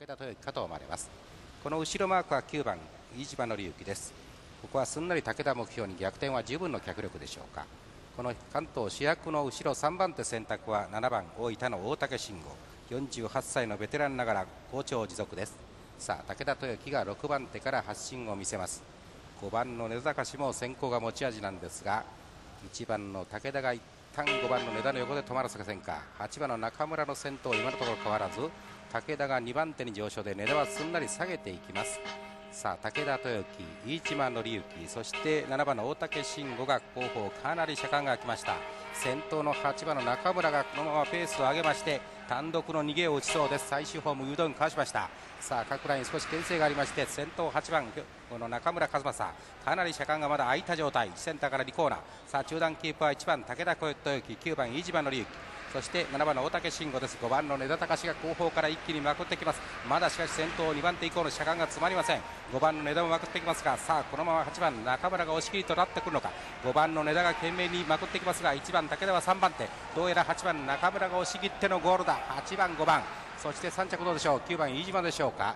武田豊樹かと思われます。この後ろマークは9番飯島紀之です。ここはすんなり武田目標に逆転は十分の脚力でしょうか。この関東主役の後ろ3番手選択は7番大分の大竹慎吾。48歳のベテランながら好調持続です。さあ武田豊樹が6番手から発進を見せます。5番の根高氏も先行が持ち味なんですが1番の武田が一旦5番の根田の横で止まらせませんか。8番の中村の先頭今のところ変わらず武田が2番手に上昇で根田はすんなり下げていきます。さあ武田豊樹飯島紀之そして7番の大竹慎吾が後方かなり車間が空きました。先頭の8番の中村がこのままペースを上げまして単独の逃げを打ちそうです。最終ホームうどんかわしました。さあ各ライン少し牽制がありまして先頭8番この中村和正。かなり車間がまだ空いた状態。センターから2コーナー。さあ中段キープは1番武田豊樹9番飯島紀之。そして7番の大竹慎吾です。5番の根田隆が後方から一気にまくってきます。まだしかし先頭2番手以降の車間が詰まりません。5番の根田もまくってきますがさあこのまま8番中村が押し切りとなってくるのか。5番の根田が懸命にまくってきますが1番武田は3番手。どうやら8番中村が押し切ってのゴールだ。8番5番。そして3着どうでしょう？9番飯島でしょうか？